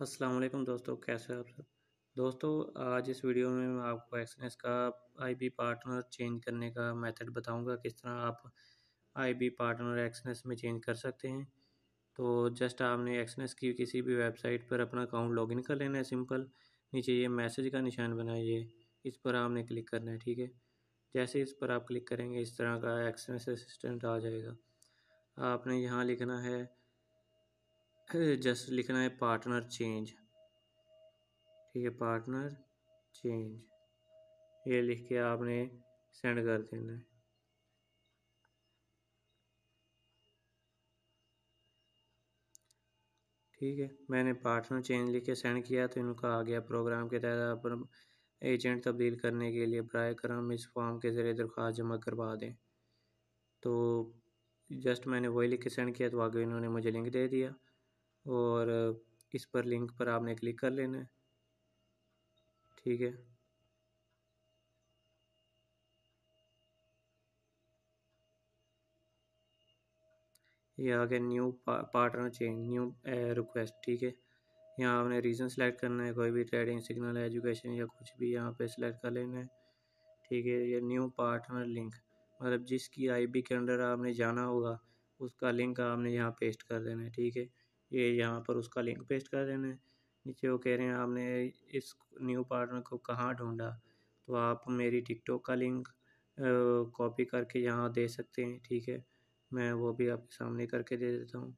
अस्सलाम वालेकुम दोस्तों, कैसे हैं आप सब? दोस्तों, आज इस वीडियो में मैं आपको एक्सनेस का आईबी पार्टनर चेंज करने का मेथड बताऊँगा, किस तरह आप आईबी पार्टनर एक्सनेस में चेंज कर सकते हैं। तो जस्ट आपने एक्सनेस की किसी भी वेबसाइट पर अपना अकाउंट लॉगिन कर लेना है सिंपल नीचे ये मैसेज का निशान बनाइए, इस पर आपने क्लिक करना है, ठीक है? जैसे इस पर आप क्लिक करेंगे, इस तरह का एक्सनेस असिस्टेंट आ जाएगा। आपने यहाँ लिखना है जस्ट लिखना है पार्टनर चेंज। ठीक है, पार्टनर चेंज। ये लिख के आपने सेंड कर देना है। ठीक है, मैंने पार्टनर चेंज लिख के सेंड किया तो इनका आ गया प्रोग्राम के तहत आप एजेंट तब्दील करने के लिए बर करम इस फॉर्म के ज़रिए दरख्वास्त जमा करवा दें। तो जस्ट मैंने वही लिख के सेंड किया तो आगे इन्होंने मुझे लिंक दे दिया। और इस पर लिंक पर आपने क्लिक कर लेना है। ठीक है। ये आ गया new partner change, new request, ठीक है। यहाँ आपने रीज़न सेलेक्ट करना है, कोई भी ट्रेडिंग, सिग्नल, एजुकेशन या कुछ भी यहाँ पे सिलेक्ट कर लेना है। ठीक है, ये न्यू पार्टनर लिंक मतलब जिसकी आईबी के अंडर आपने जाना होगा, उसका लिंक आपने यहाँ पेस्ट कर देना है, ठीक है। ये यहाँ पर उसका लिंक पेस्ट कर देना है नीचे वो कह रहे हैं, आपने इस न्यू पार्टनर को कहाँ ढूंढा? तो आप मेरी टिकटॉक का लिंक कॉपी करके यहाँ दे सकते हैं, ठीक है? मैं वो भी आपके सामने करके दे देता हूँ।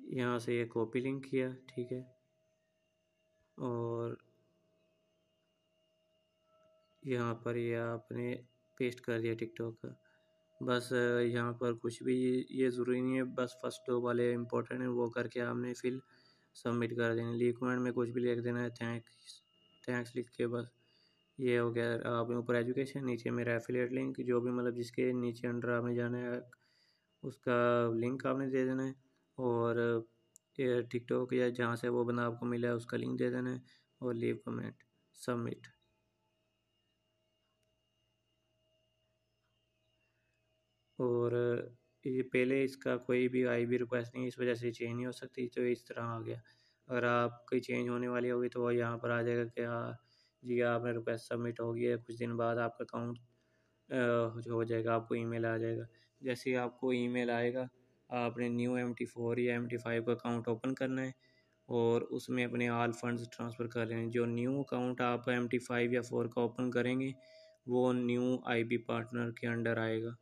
यहाँ से ये कॉपी लिंक किया, ठीक है? और यहाँ पर ये आपने पेस्ट कर दिया टिकटॉक का। बस, यहाँ पर कुछ भी ये ज़रूरी नहीं है, बस फ़र्स्ट दो वाले इम्पोर्टेंट हैं, वो करके आपने फिल सबमिट कर देना। लिक्विड में कुछ भी लिख देना है थैंक्स थैंक्स लिख के बस ये हो गया। आपने ऊपर एजुकेशन नीचे मेरा एफिलेट लिंक जो भी मतलब जिसके नीचे अंडर आपने जाना है, उसका लिंक आपने दे देना है। और टिकटॉक या जहाँ से वो बंदा आपको मिला है, उसका लिंक दे देना है और लीव कमेंट सबमिट और ये पहले इसका कोई भी आई बी रिक्वेस्ट नहीं इस वजह से चेंज नहीं हो सकती तो इस तरह आ गया। अगर आप कोई चेंज होने वाली होगी तो यहाँ पर आ जाएगा कि हाँ जी आपने रिक्वेस्ट सबमिट हो गया है, कुछ दिन बाद आपका अकाउंट जो हो जाएगा, आपको ईमेल आ जाएगा। जैसे ही आपको ईमेल आएगा, आपने न्यू एम टी फोर या एम टी फाइव का अकाउंट ओपन करना है और उसमें अपने आल फंड्स ट्रांसफ़र कर लेने जो न्यू अकाउंट आप एम टी फाइव या फोर का ओपन करेंगे, वो न्यू आई बी पार्टनर के अंडर आएगा।